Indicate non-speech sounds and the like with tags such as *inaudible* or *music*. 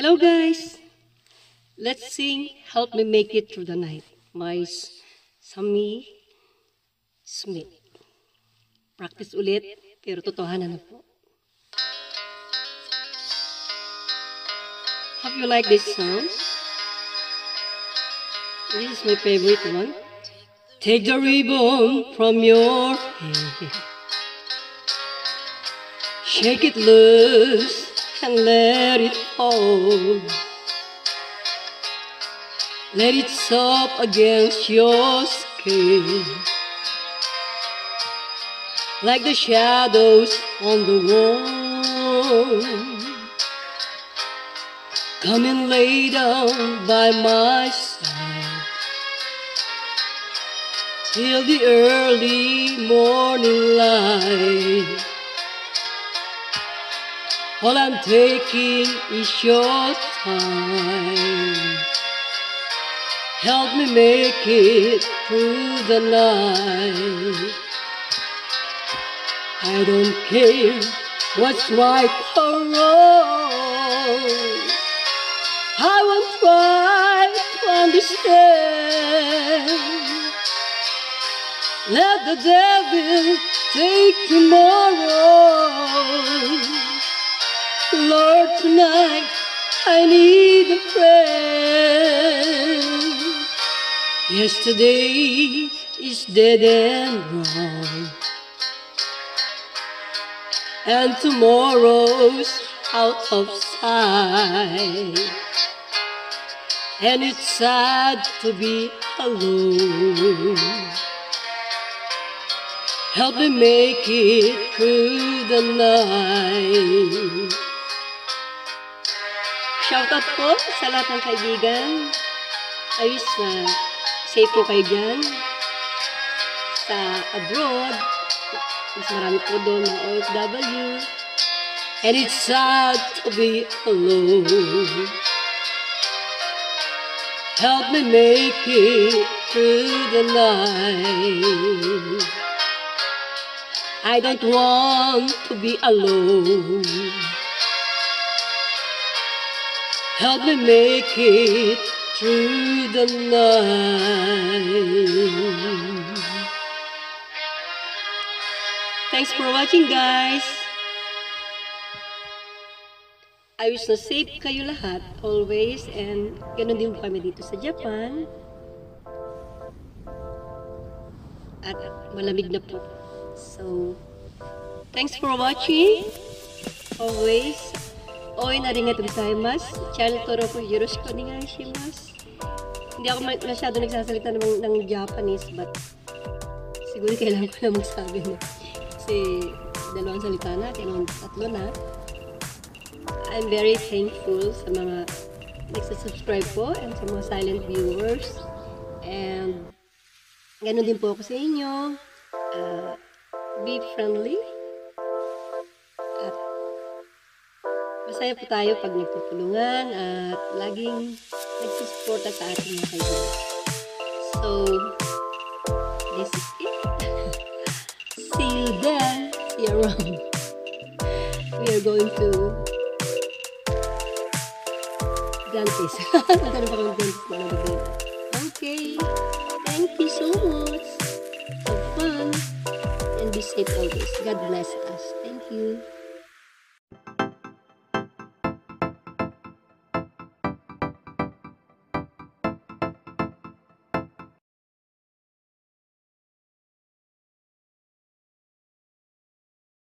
Hello guys! Let's sing Help Me Make It Through the Night by Sammy Smith. Practice ulit, pero totohanan na po. Hope you like this song. This is my favorite one. Take the ribbon from your head. Shake it loose and let it fall. Let it sob against your skin. Like the shadows on the wall. Come and lay down by my side till the early morning light. All I'm taking is your time. Help me make it through the night. I don't care what's right or wrong. I will try to understand. Let the devil take tomorrow. Lord, tonight I need a friend. Yesterday is dead and gone, and tomorrow's out of sight. And it's sad to be alone. Help me make it through the night. Shoutout po sa lahat ng kaibigan. Ayos na safe po kayo dyan. Sa abroad, mas marami po doon mga OFW. And it's sad to be alone. Help me make it through the night. I don't want to be alone. Help me make it through the night. Thanks for watching, guys. Ayos na safe kayo lahat, always. And ganun din kami dito sa Japan. At malamig na po. So, thanks for watching. Always. 応援ありがとうございます。チャンネル登録よろしくお願いします。Hindi ako masyado nagsasalita ng, ng Japanese but siguro kailangan ko na magsabi na. Kasi dalawang salita na, kailangan tatlo na. I'm very thankful sa mga nagsasubscribe po and sa mga silent viewers. And ganun din po ako sa inyo. Uh, be friendly. Masaya po tayo pag nagtutulungan at laging nagsusuporta sa ating mga kaibigan. So, this is it. *laughs* See you there. See you around. We are going to Dantes. *laughs* Magkano pa kami Dantes na nabibenta. Okay. Thank you so much. Have fun. And be safe always. God bless us. Thank you.